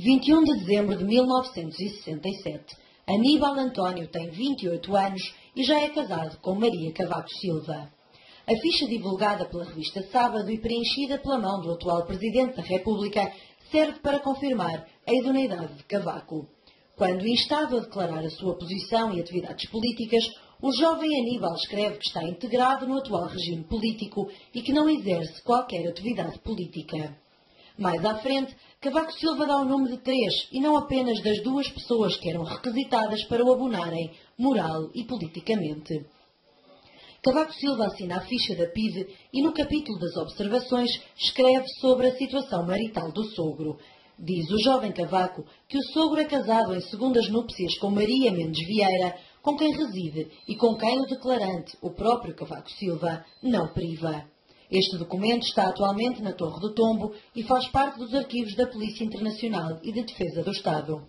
21 de dezembro de 1967. Aníbal António tem 28 anos e já é casado com Maria Cavaco Silva. A ficha divulgada pela revista Sábado e preenchida pela mão do atual Presidente da República serve para confirmar a idoneidade de Cavaco. Quando instado a declarar a sua posição e atividades políticas, o jovem Aníbal escreve que está integrado no atual regime político e que não exerce qualquer atividade política. Mais à frente, Cavaco Silva dá o nome de três e não apenas das duas pessoas que eram requisitadas para o abonarem, moral e politicamente. Cavaco Silva assina a ficha da PIV e no capítulo das observações escreve sobre a situação marital do sogro. Diz o jovem Cavaco que o sogro é casado em segundas núpcias com Maria Mendes Vieira, com quem reside e com quem o declarante, o próprio Cavaco Silva, não priva. Este documento está atualmente na Torre do Tombo e faz parte dos arquivos da Polícia Internacional e de Defesa do Estado.